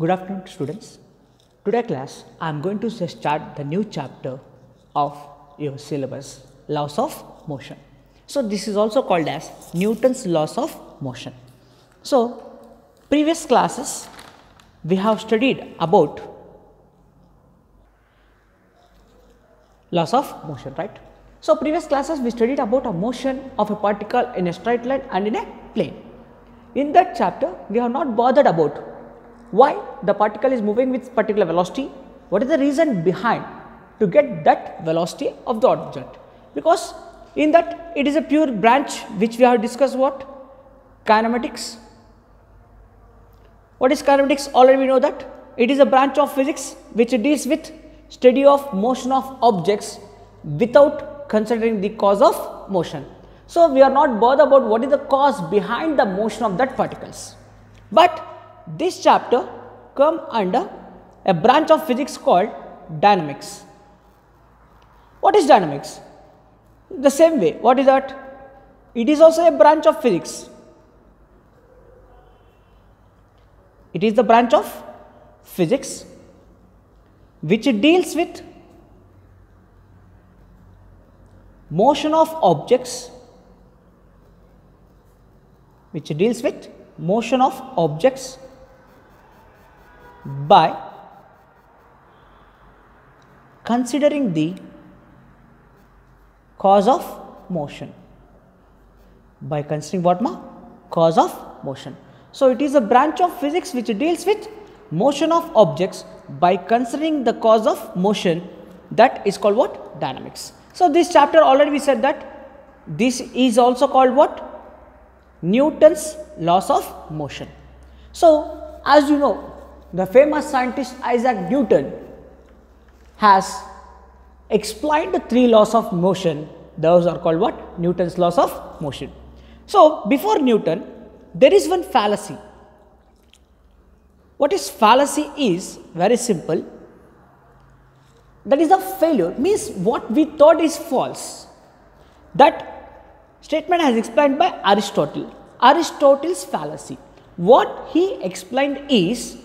Good afternoon students. Today class I am going to start the new chapter of your syllabus laws of motion. So this is also called as Newton's laws of motion. So previous classes we have studied about laws of motion right. So previous classes we studied about a motion of a particle in a straight line and in a plane. In that chapter we have not bothered about why the particle is moving with particular velocity, what is the reason behind to get that velocity of the object? Because in that it is a pure branch which we have discussed what? Kinematics. What is kinematics? Already we know that. It is a branch of physics which deals with study of motion of objects without considering the cause of motion. So, we are not bothered about what is the cause behind the motion of that particles, but this chapter come under a branch of physics called dynamics. What is dynamics? The same way, what is that? It is also a branch of physics. It is the branch of physics which deals with motion of objects which deals with motion of objects by considering the cause of motion. By considering what ma? Cause of motion. So it is a branch of physics which deals with motion of objects by considering the cause of motion that is called what? Dynamics. So this chapter already we said that this is also called what? Newton's laws of motion. So as you know the famous scientist Isaac Newton has explained the three laws of motion those are called what Newton's laws of motion. So, before Newton there is one fallacy. What is fallacy is very simple that is a failure means what we thought is false that statement has explained by Aristotle Aristotle's fallacy. What he explained is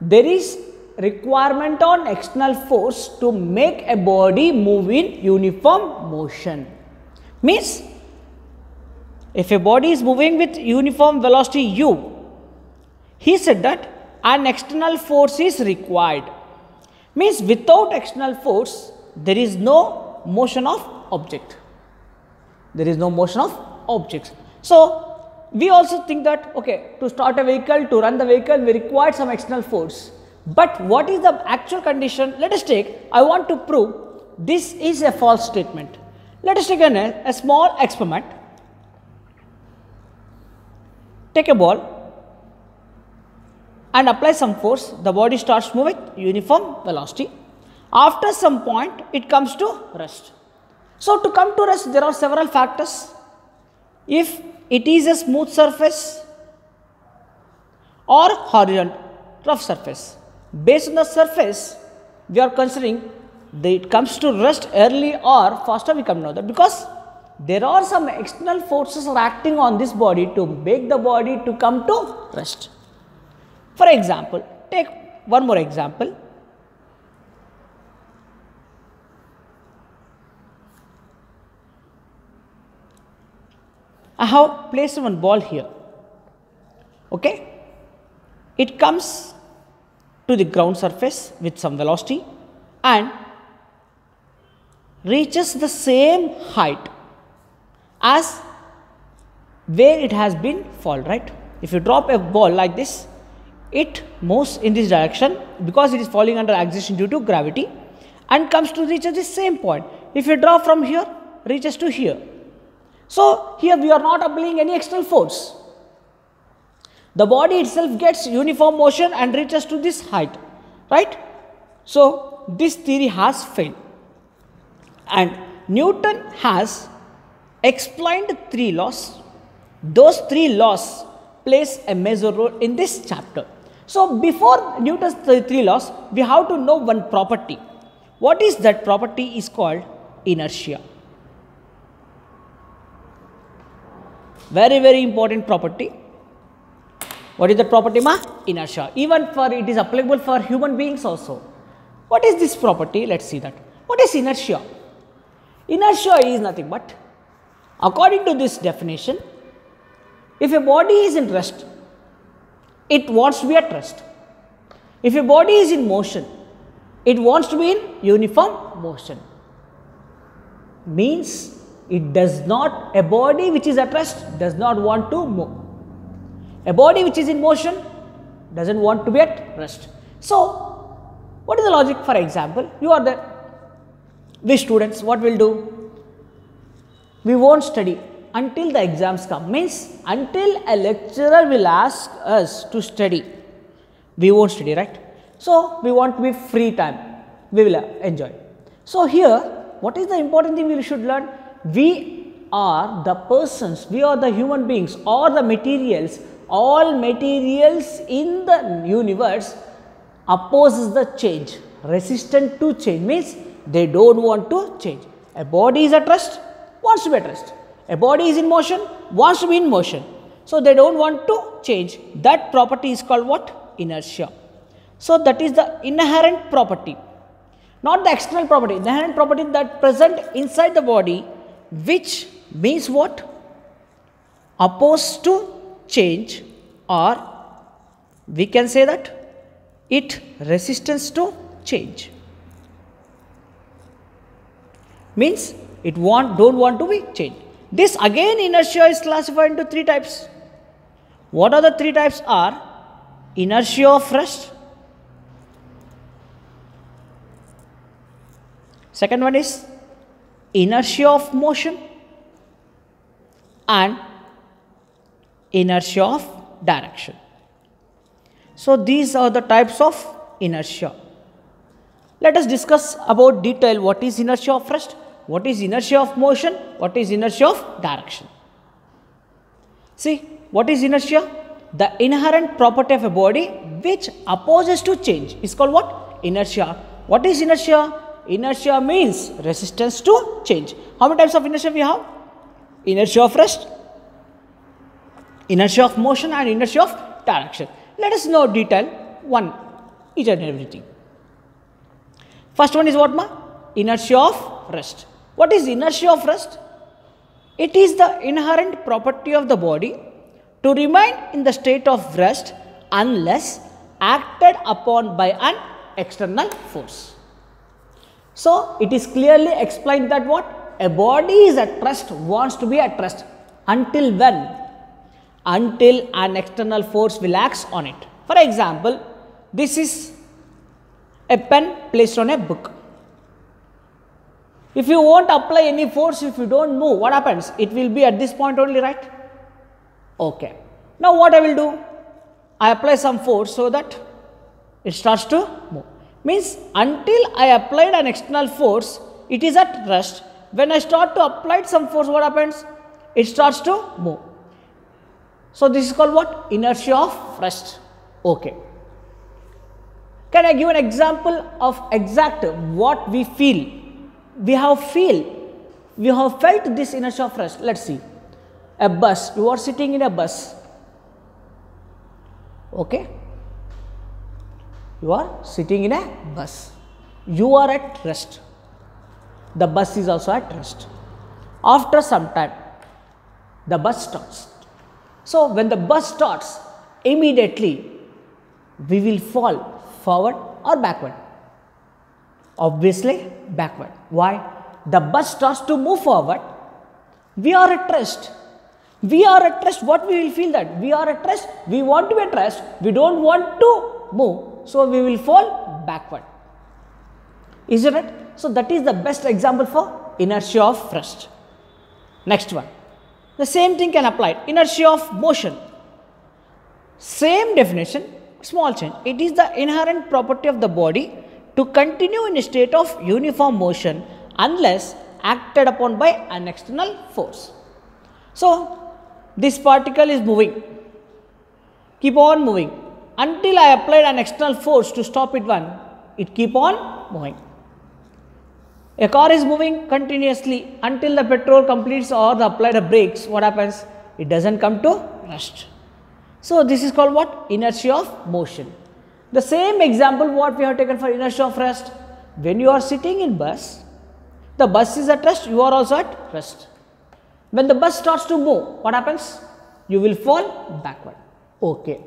there is requirement on external force to make a body move in uniform motion. Means if a body is moving with uniform velocity u, he said that an external force is required. Means without external force, there is no motion of object. There is no motion of objects. So, we also think that okay to start a vehicle to run the vehicle we require some external force. But what is the actual condition? Let us take i want to prove this is a false statement. Let us take an, a small experiment. Take a ball and apply some force. The body starts moving uniform velocity. After some point it comes to rest. So to come to rest there are several factors. If it is a smooth surface or horizontal rough surface. Based on the surface, we are considering that it comes to rest early or faster we come know that because there are some external forces are acting on this body to make the body to come to rest. For example, take one more example. I have placed one ball here. Okay, it comes to the ground surface with some velocity and reaches the same height as where it has been fall right. If you drop a ball like this, it moves in this direction because it is falling under acceleration due to gravity and comes to reach at the same point. If you drop from here, reaches to here so, here we are not applying any external force. The body itself gets uniform motion and reaches to this height, right? So, this theory has failed and Newton has explained three laws. Those three laws plays a major role in this chapter. So, before Newton's three laws, we have to know one property. What is that property is called inertia. Very very important property What is the property ma? Inertia. Even for it is applicable for human beings also. What is this property? Let us see that. What is inertia? Inertia is nothing but according to this definition, if a body is in rest, it wants to be at rest. If a body is in motion, it wants to be in uniform motion. Means it does not, a body which is at rest does not want to move. A body which is in motion does not want to be at rest. So, what is the logic? For example, you are there, we students, what will do? We won't study until the exams come, means until a lecturer will ask us to study, we won't study, right? So, we want to be free time, we will enjoy. So, here what is the important thing we should learn? We are the persons, we are the human beings or the materials, all materials in the universe opposes the change, resistant to change means they do not want to change. A body is at rest, wants to be at rest. A body is in motion, wants to be in motion. So, they do not want to change. That property is called what? Inertia. So, that is the inherent property, not the external property, the inherent property that present inside the body which means what? Opposed to change or we can say that it resistance to change. Means it want don't want to be changed. This again inertia is classified into three types. What are the three types are inertia of rest, Second one is inertia of motion and inertia of direction. So, these are the types of inertia. Let us discuss about detail what is inertia of rest, what is inertia of motion, what is inertia of direction. See, what is inertia? The inherent property of a body which opposes to change is called what? Inertia. What is inertia? Inertia means resistance to change. How many types of inertia we have? Inertia of rest, inertia of motion and inertia of direction. Let us know detail one each and everything. First one is what ma? Inertia of rest. What is inertia of rest? It is the inherent property of the body to remain in the state of rest unless acted upon by an external force. So, it is clearly explained that what? A body is at rest, wants to be at rest until when? Until an external force will act on it. For example, this is a pen placed on a book. If you won't apply any force, if you don't move, what happens? It will be at this point only, right? Okay. Now, what I will do? I apply some force so that it starts to move. Means until I applied an external force, it is at rest. When I start to apply some force, what happens? It starts to move. So, this is called what? Inertia of rest. Okay. Can I give an example of exact what we feel? We have feel, we have felt this inertia of rest. Let us see. A bus, you are sitting in a bus. Okay you are sitting in a bus. You are at rest. The bus is also at rest. After some time, the bus starts. So, when the bus starts, immediately we will fall forward or backward. Obviously, backward. Why? The bus starts to move forward. We are at rest. We are at rest. What we will feel that? We are at rest. We want to be at rest. We don't want to move. So, we will fall backward. Is it right? So, that is the best example for inertia of rest. Next one. The same thing can apply inertia of motion. Same definition, small change. It is the inherent property of the body to continue in a state of uniform motion unless acted upon by an external force. So, this particle is moving, keep on moving until I applied an external force to stop it one, it keep on moving. A car is moving continuously until the petrol completes or the applied brakes, what happens? It does not come to rest. So, this is called what? Inertia of motion. The same example what we have taken for inertia of rest. When you are sitting in bus, the bus is at rest, you are also at rest. When the bus starts to move, what happens? You will fall backward. Okay.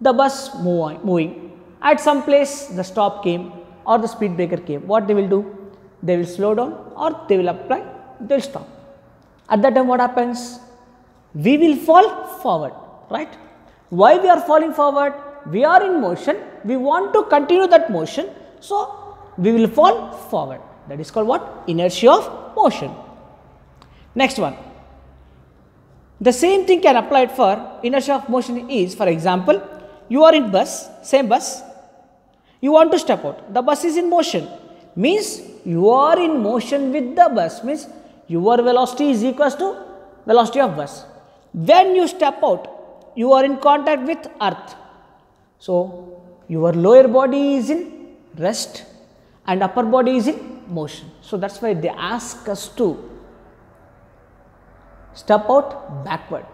The bus moving. At some place the stop came or the speed breaker came. What they will do? They will slow down or they will apply, they will stop. At that time what happens? We will fall forward, right? Why we are falling forward? We are in motion, we want to continue that motion. So, we will fall forward. That is called what? Inertia of motion. Next one. The same thing can apply for inertia of motion is for example, you are in bus, same bus, you want to step out, the bus is in motion means you are in motion with the bus means your velocity is equals to velocity of bus. When you step out, you are in contact with earth. So, your lower body is in rest and upper body is in motion. So, that is why they ask us to step out backward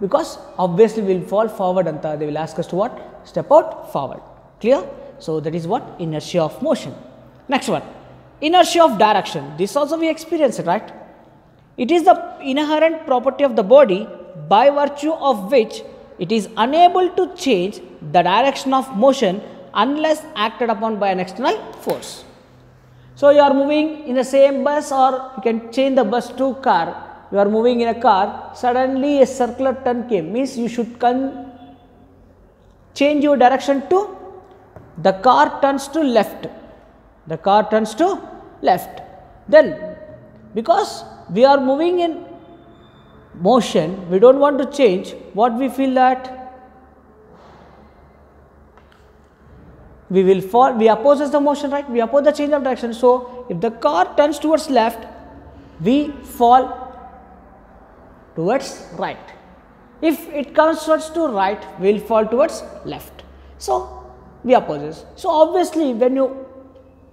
because obviously we will fall forward and they will ask us to what? Step out forward. Clear? So, that is what? Inertia of motion. Next one, inertia of direction. This also we experience it, right? It is the inherent property of the body by virtue of which it is unable to change the direction of motion unless acted upon by an external force. So, you are moving in the same bus or you can change the bus to car. You are moving in a car, suddenly a circular turn came, means you should change your direction to the car turns to left. The car turns to left. Then, because we are moving in motion, we do not want to change, what we feel that we will fall, we opposes the motion, right? We oppose the change of direction. So, if the car turns towards left, we fall towards right. If it comes towards to right, we will fall towards left. So, we opposes. So, obviously, when you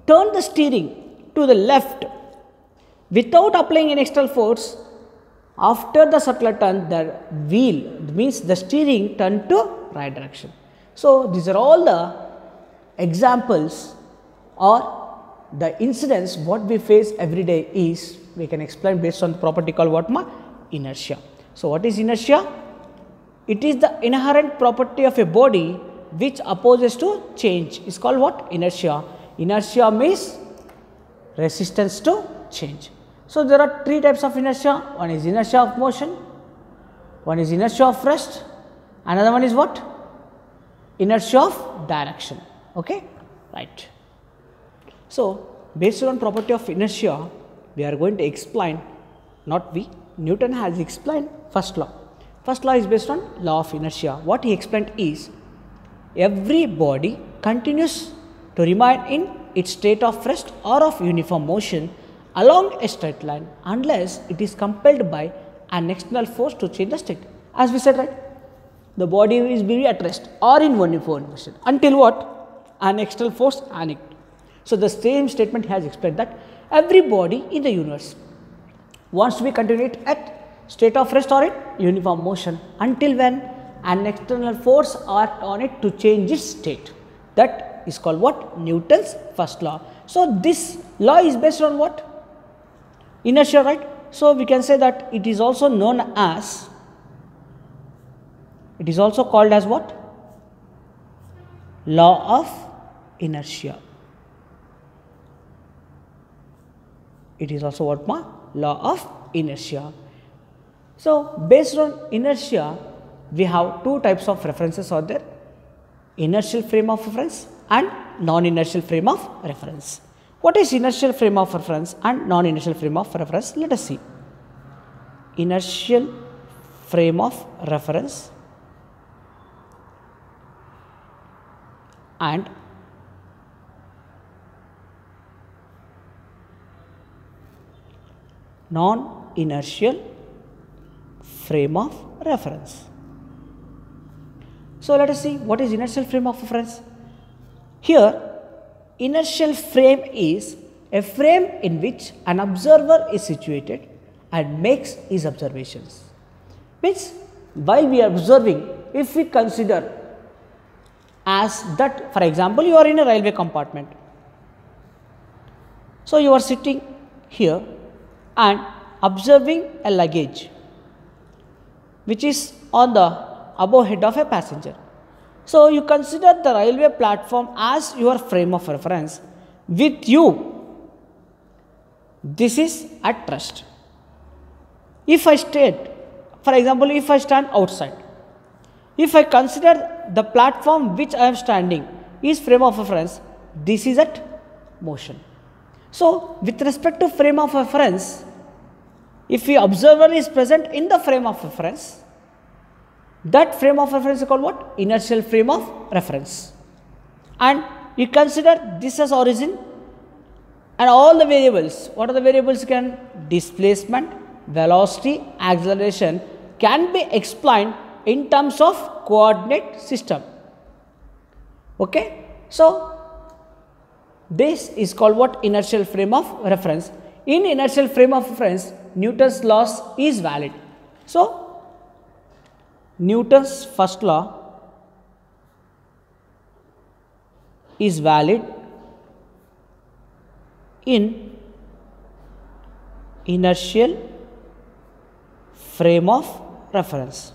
turn the steering to the left without applying an external force, after the circular turn, the wheel means the steering turn to right direction. So, these are all the examples or the incidents what we face every day is we can explain based on the property called what ma inertia. So, what is inertia? It is the inherent property of a body which opposes to change is called what inertia. Inertia means resistance to change. So, there are three types of inertia, one is inertia of motion, one is inertia of rest, another one is what? Inertia of direction, okay, right. So, based on property of inertia, we are going to explain, not we, Newton has explained first law. First law is based on law of inertia. What he explained is, every body continues to remain in its state of rest or of uniform motion along a straight line unless it is compelled by an external force to change the state. As we said, right? The body is being at rest or in uniform motion until what? An external force act. So, the same statement has explained that every body in the universe wants to be continued at state of rest or in uniform motion until when an external force act on it to change its state. That is called what? Newton's first law. So, this law is based on what? inertia right. So, we can say that it is also known as it is also called as what law of inertia. It is also what ma law of inertia. So, based on inertia we have two types of references are there inertial frame of reference and non-inertial frame of reference. What is inertial frame of reference and non-inertial frame of reference? Let us see. Inertial frame of reference and non-inertial frame of reference. So, let us see what is inertial frame of reference. Here Inertial frame is a frame in which an observer is situated and makes his observations. Means while we are observing if we consider as that for example you are in a railway compartment so you are sitting here and observing a luggage which is on the above head of a passenger. So you consider the railway platform as your frame of reference. With you this is at rest if i state for example if i stand outside if I consider the platform which I am standing is frame of reference, this is at motion. So, with respect to frame of reference, if the observer is present in the frame of reference, that frame of reference is called what? Inertial frame of reference. And you consider this as origin and all the variables. What are the variables can? Displacement, velocity, acceleration can be explained in terms of coordinate system. Okay. So, this is called what inertial frame of reference. In inertial frame of reference, Newton's laws is valid. So, Newton's first law is valid in inertial frame of reference.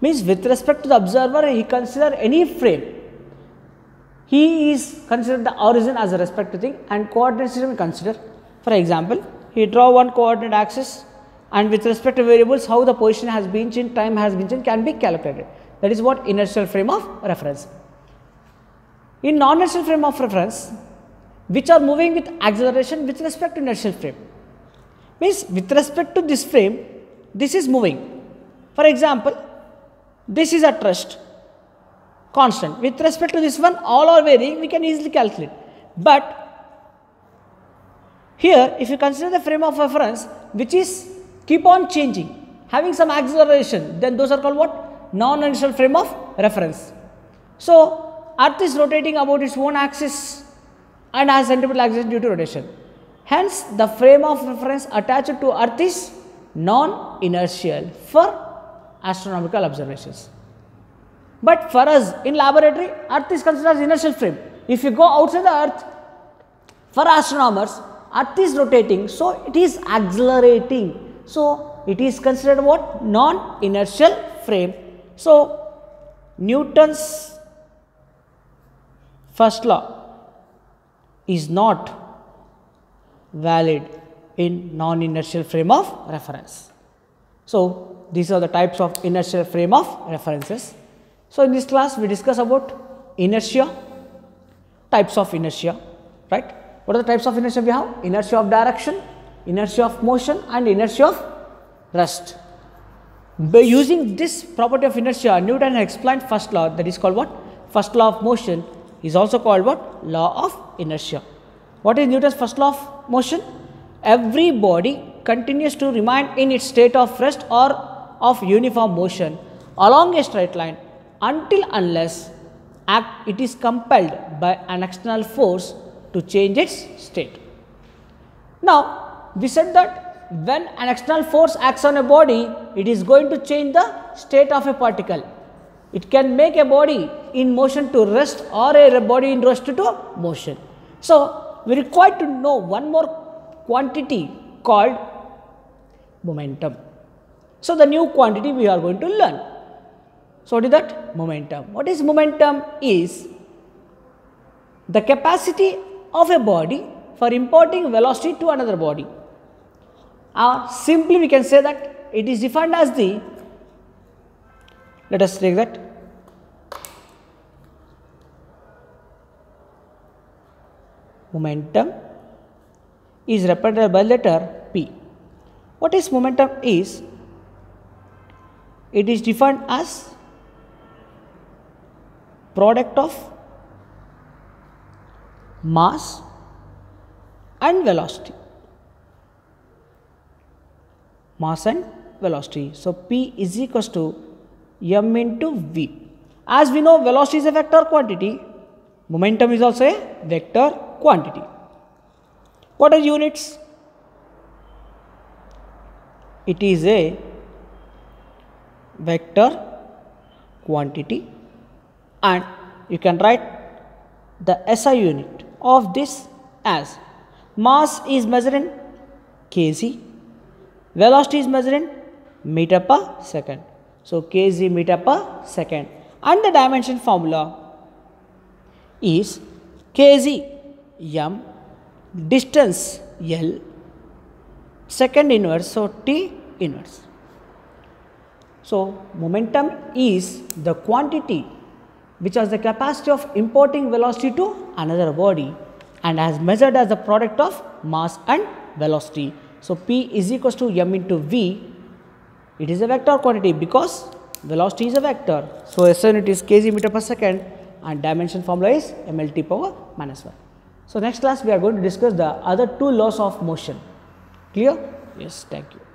Means with respect to the observer, he consider any frame. He is considered the origin as a respective thing and coordinate system consider. For example, he draw one coordinate axis and with respect to variables how the position has been changed, time has been changed can be calculated. That is what inertial frame of reference. In non-inertial frame of reference, which are moving with acceleration with respect to inertial frame. Means with respect to this frame, this is moving. For example, this is a rest constant. With respect to this one, all are varying, we can easily calculate. But here, if you consider the frame of reference, which is keep on changing, having some acceleration, then those are called what? Non-inertial frame of reference. So, Earth is rotating about its own axis and has centripetal axis due to rotation. Hence, the frame of reference attached to Earth is non-inertial for astronomical observations. But for us in laboratory, Earth is considered as inertial frame. If you go outside the Earth, for astronomers, Earth is rotating, so it is accelerating. So, it is considered what? Non-inertial frame. So, Newton's first law is not valid in non-inertial frame of reference. So, these are the types of inertial frame of references. So, in this class we discuss about inertia, types of inertia, right. What are the types of inertia we have? Inertia of direction, inertia of motion and inertia of rest. By using this property of inertia, Newton explained first law that is called what? First law of motion is also called what? Law of inertia. What is Newton's first law of motion? Every body continues to remain in its state of rest or of uniform motion along a straight line until unless act, it is compelled by an external force to change its state. Now, we said that when an external force acts on a body, it is going to change the state of a particle. It can make a body in motion to rest or a body in rest to motion. So, we require to know one more quantity called momentum. So, the new quantity we are going to learn. So, what is that? Momentum. What is momentum? Is the capacity of a body for imparting velocity to another body. Or simply we can say that it is defined as the, let us take that, momentum is represented by letter P. What is momentum is it is defined as product of mass and velocity. Mass and velocity. So p is equals to m into v. As we know velocity is a vector quantity. Momentum is also a vector quantity. What are units? It is a vector quantity and you can write the SI unit of this as mass is measured in kg, velocity is measured in meter per second. So, kg meter per second and the dimension formula is kg m distance L second inverse so T inverse. So, momentum is the quantity which has the capacity of importing velocity to another body and as measured as the product of mass and velocity. So, P is equals to m into V, it is a vector quantity because velocity is a vector. So, SI unit is kg meter per second and dimension formula is mlt power minus 1. So, next class we are going to discuss the other two laws of motion. Clear? Yes, thank you.